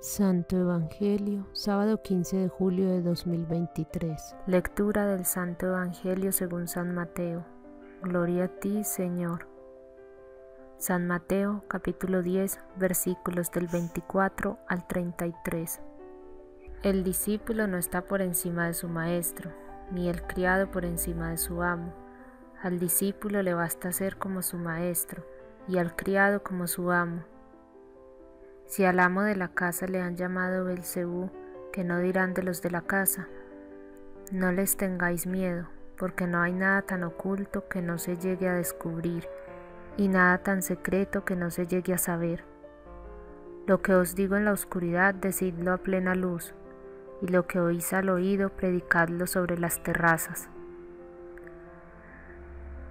Santo Evangelio, sábado 15 de julio de 2023. Lectura del Santo Evangelio según San Mateo. Gloria a ti, Señor. San Mateo, capítulo 10, versículos del 24 al 33. El discípulo no está por encima de su maestro, ni el criado por encima de su amo. Al discípulo le basta ser como su maestro, y al criado como su amo. Si al amo de la casa le han llamado Belcebú, que no dirán de los de la casa. No les tengáis miedo, porque no hay nada tan oculto que no se llegue a descubrir, y nada tan secreto que no se llegue a saber. Lo que os digo en la oscuridad, decidlo a plena luz, y lo que oís al oído, predicadlo sobre las terrazas.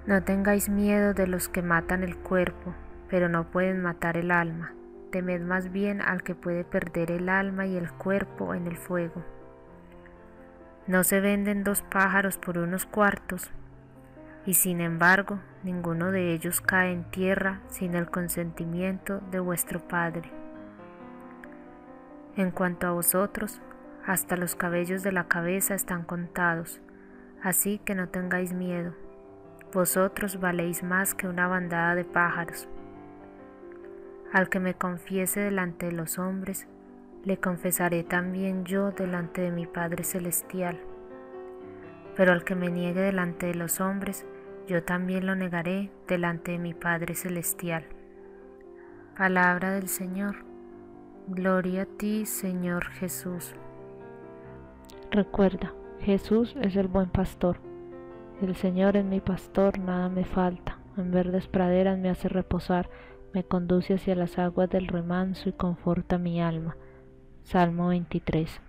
No tengáis miedo de los que matan el cuerpo, pero no pueden matar el alma temed más bien al que puede perder el alma y el cuerpo en el fuego. No se venden dos pájaros por unos cuartos, y sin embargo ninguno de ellos cae en tierra sin el consentimiento de vuestro Padre. En cuanto a vosotros, hasta los cabellos de la cabeza están contados, así que no tengáis miedo, vosotros valéis más que una bandada de pájaros. Al que me confiese delante de los hombres, le confesaré también yo delante de mi Padre Celestial. Pero al que me niegue delante de los hombres, yo también lo negaré delante de mi Padre Celestial. Palabra del Señor. Gloria a ti, Señor Jesús. Recuerda, Jesús es el buen pastor. El Señor es mi pastor, nada me falta. En verdes praderas me hace reposar me conduce hacia las aguas del remanso y conforta mi alma. Salmo 23.